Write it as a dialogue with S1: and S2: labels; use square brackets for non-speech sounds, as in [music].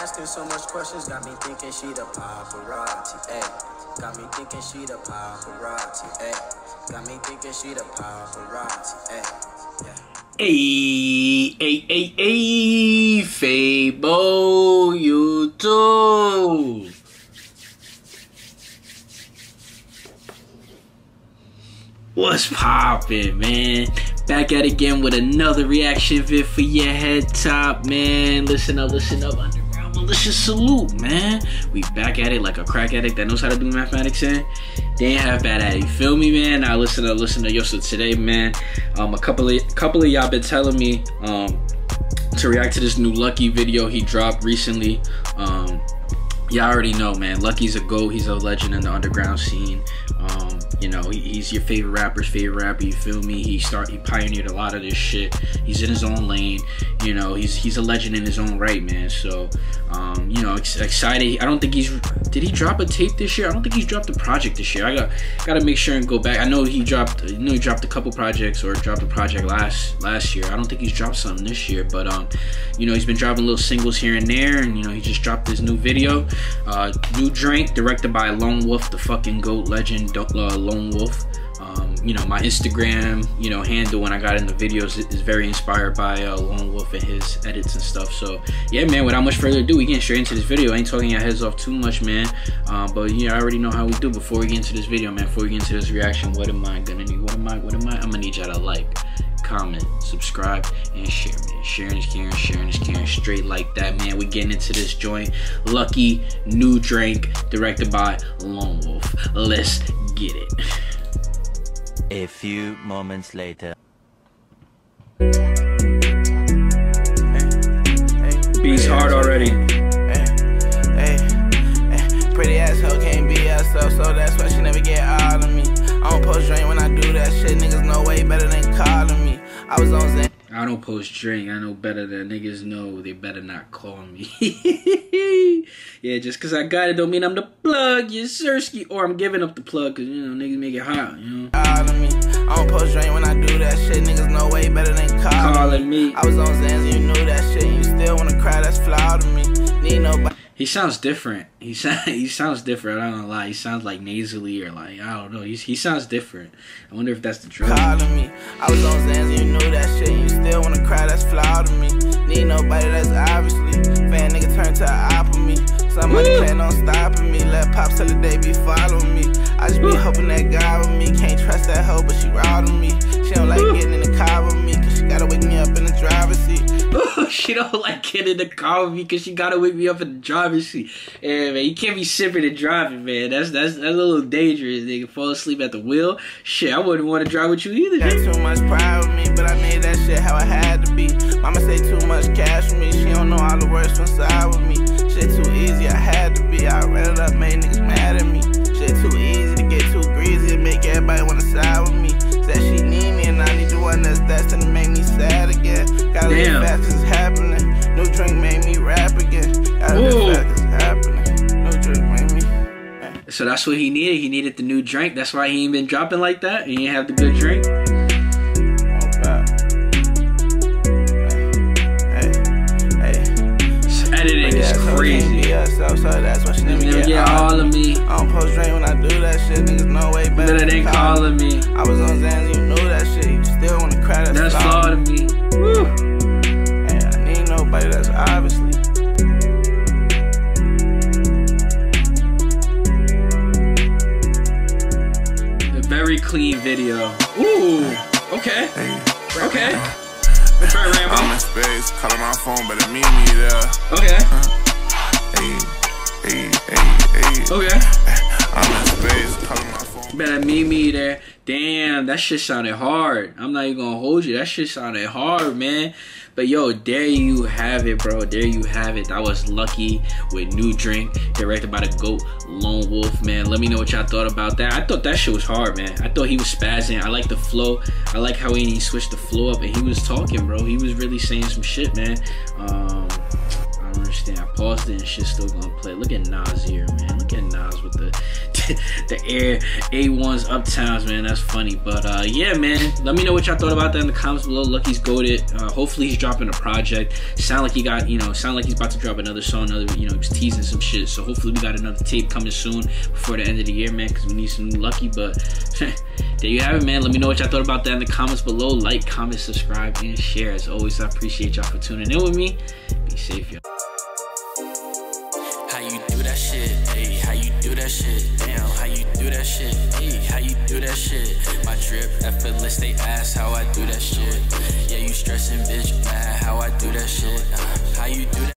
S1: Asking so much questions got me thinking she the paparazzi. Ay. Got me thinking she the paparazzi. Ay. Got me thinking she the paparazzi. Ay. Yeah.
S2: Hey, hey, hey, hey, Fabo YouTube. What's poppin', man? Back at it again with another reaction vid for your head top, man. Listen up, listen up, underground militia salute, man. We back at it like a crack addict that knows how to do mathematics, and they ain't half bad at it. You feel me, man? Now listen to listen to yo. Today, man, um, a couple of couple of y'all been telling me um to react to this new Lucki video he dropped recently. Um, y'all already know, man. Lucki's a go. He's a legend in the underground scene. Um, you know, he's your favorite rapper's favorite rapper. You feel me? He start he pioneered a lot of this shit. He's in his own lane. You know, he's he's a legend in his own right, man. So, um, you know, ex excited. I don't think he's did he drop a tape this year? I don't think he's dropped a project this year. I got got to make sure and go back. I know he dropped. I know he dropped a couple projects or dropped a project last last year. I don't think he's dropped something this year, but um, you know, he's been dropping little singles here and there, and you know, he just dropped this new video, uh, new drink directed by Lone Wolf, the fucking goat legend, uh, Lone Wolf. Um, you know, my Instagram, you know, handle when I got in the videos is very inspired by uh, Lone Wolf and his edits and stuff. So, yeah, man, without much further ado, we get straight into this video. I ain't talking your heads off too much, man. Um, but, yeah, I already know how we do before we get into this video, man. Before we get into this reaction, what am I gonna need? What am I, what am I? I'm gonna need y'all to like, comment, subscribe, and share, man. Sharing is caring, sharing is caring, straight like that, man. We getting into this joint. Lucki New Drank, directed by Lone Wolf. Let's get it.
S3: A few moments later.
S2: Beats hard already.
S4: Pretty asshole can't be herself, so that's why she never get all of me. I don't post drink when I do that shit, niggas know way better than calling me. I was on Zen.
S2: Don't post drink. I know better than niggas know. They better not call me. [laughs] yeah, just because I got it don't mean I'm the plug, you Sirski. Or I'm giving up the plug because, you know, niggas make it hot, you know.
S4: All of me. I don't post drink when I do that shit, niggas know way better than calling,
S2: Calling me.
S4: I was on Xans, you knew that shit, you still wanna cry, that's flawed to me.
S2: He sounds different. He [laughs] sound, he sounds different. I don't know lie. He sounds like nasally or like I don't know. He's, he sounds different. I wonder if that's the drug.
S4: calling me. I was on Xans, you knew that shit. You still wanna cry, that's to me. Need nobody that's obviously. Fan nigga turn to an op of me. Somebody
S2: Woo.
S4: plan on stopping me. Let pops till the day be following me. I just be
S2: Woo.
S4: hoping that God with me. Can't trust that hoe, but she me. She don't like
S2: Woo.
S4: getting in the car with me, she
S2: don't [laughs] like getting in the car with me because she gotta wake me up in the driver's seat. Yeah, man, you can't be sipping and driving, man. That's that's that's a little dangerous. Nigga, fall asleep at the wheel. Shit, I wouldn't want to drive with you either.
S4: Got too much pride with me, but I made that shit how it had to be. Mama say too much cash with me, she don't know all the words from side with me. Shit too easy,
S2: So that's what he needed. He needed the new drink. That's why he ain't been dropping like that. He ain't have the good drink.
S4: Hey, hey.
S2: So editing is
S4: so it can't
S2: crazy.
S4: so that's why
S2: Ooh. Okay.
S5: Hey,
S2: Okay. Burt
S5: I'm
S2: Rambo.
S5: in space, calling my phone, but it meet me there.
S2: Okay.
S5: Hey, hey, hey, hey.
S2: Okay.
S5: I'm in space, calling my phone.
S2: Better meet me there. Damn, that shit sounded hard. I'm not even gonna hold you. That shit sounded hard, man. But yo, there you have it, bro. There you have it. That was Lucki with New Drank, directed by the GOAT Lone Wolf, man. Let me know what y'all thought about that. I thought that shit was hard, man. I thought he was spazzing. I like the flow. I like how he switched the flow up and he was talking, bro. He was really saying some shit, man. Um, I don't understand. I paused it and shit still gonna play. Look at Nas here, man. Look at Nas with the [laughs] the air A1s uptowns, man. That's funny. But uh, yeah, man. Let me know what y'all thought about that in the comments below. Lucki's goaded. Uh, hopefully he's dropping a project. Sound like he got, you know, sound like he's about to drop another song, another, you know, he's teasing some shit. So hopefully we got another tape coming soon before the end of the year, man, because we need some Lucki. But [laughs] there you have it, man. Let me know what y'all thought about that in the comments below. Like, comment, subscribe, and share. As always, I appreciate y'all for tuning in with me. Be safe, y'all.
S6: Shit? Hey, how you do that shit? My drip effortless, they ask how I do that shit. Yeah, you stressing, bitch, mad how I do that shit. Uh, how you do that?